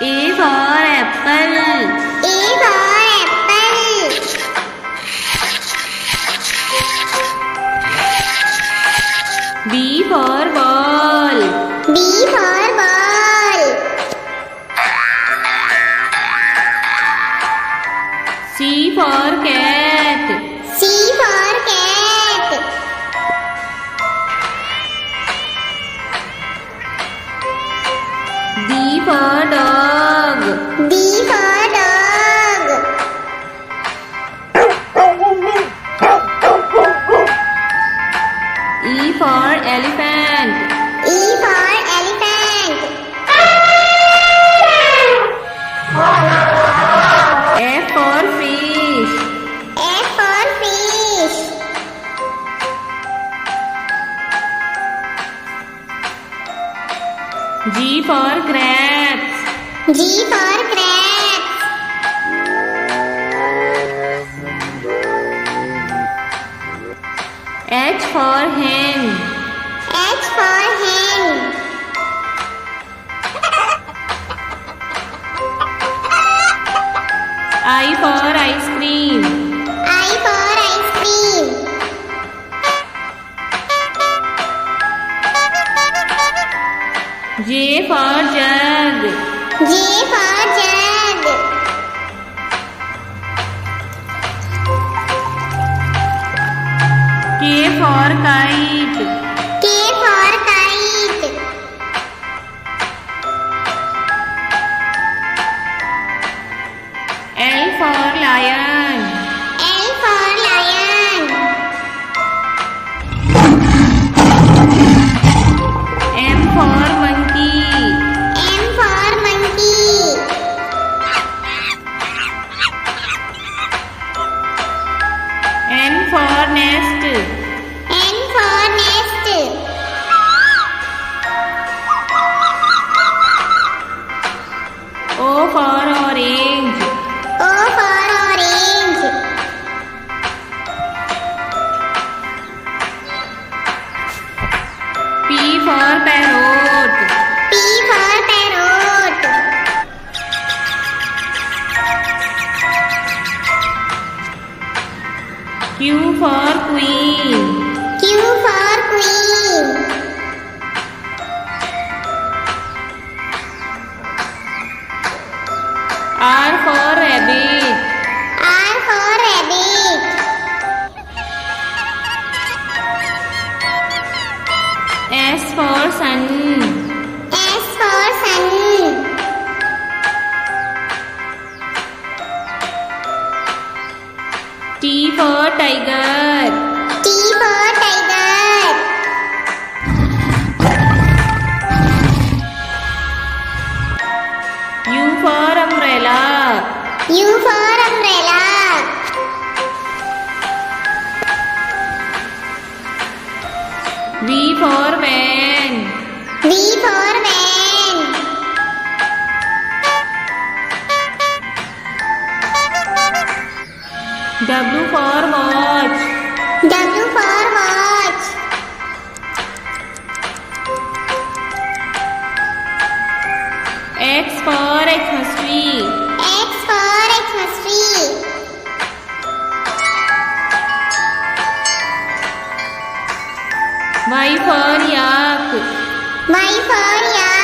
A for apple. A for apple. B for ball. B for ball. C for cat. C for cat. D for G for grapes. G for crabs. H for hen. H for hen. I for ice cream. I for J for jug. J for jug. K for kite. Q for queen. Q for queen. R for rabbit. R for rabbit. S for sun. T for tiger. T for tiger. U for umbrella. U for umbrella. V for van. V for W for watch. W for watch. X for tree. X for tree. Y for yak. Y for yak.